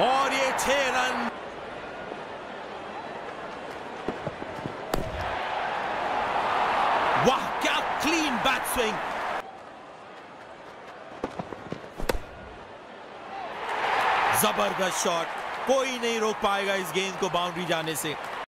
और ये छह रन वाह क्या क्लीन बैट स्विंग ज़बरदस्त शॉट कोई नहीं रोक पाएगा इस गेंद को बाउंड्री जाने से।